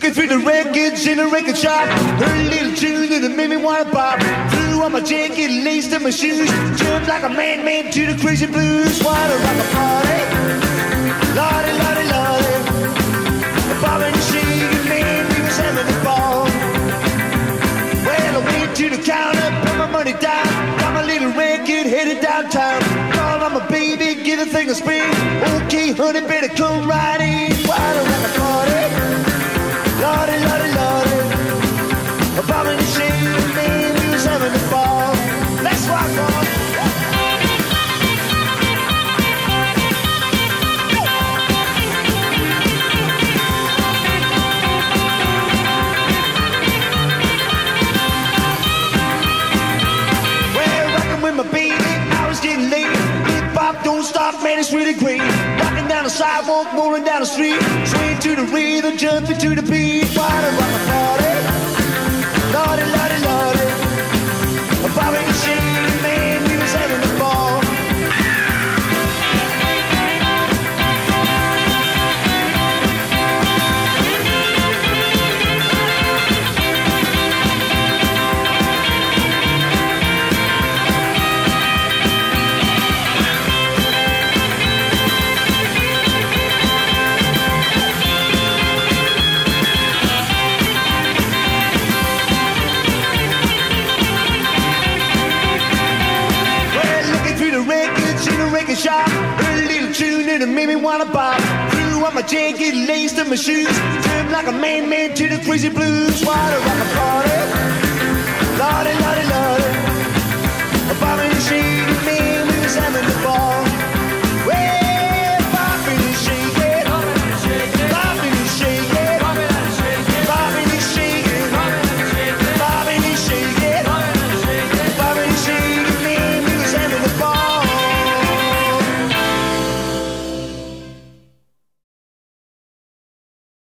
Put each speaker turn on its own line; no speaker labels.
Looking through the records in a record shop. Heard a little tune that made me wanna pop. Threw on my jacket, laced up my shoes. Jumped like a madman to the crazy blues. Wanna rock a party. Lordy, lordy, lordy. Bobbing and shaking, man, we was having a ball. Well, I went to the counter, put my money down. Got my little record headed downtown. Called on my baby, get a thing of spin. Okay, honey, better come right in. Wanna rock a party. Man, it's really great. Rocking down the sidewalk, rolling down the street, swing to the rhythm, jumping to the beat. To rock a party? A shop. Heard a little tune and it made me wanna pop. Threw on my jacket, laced up my shoes. Turned like a man, man to the crazy blues. Wanna rock a party. Lordy, lordy, lordy.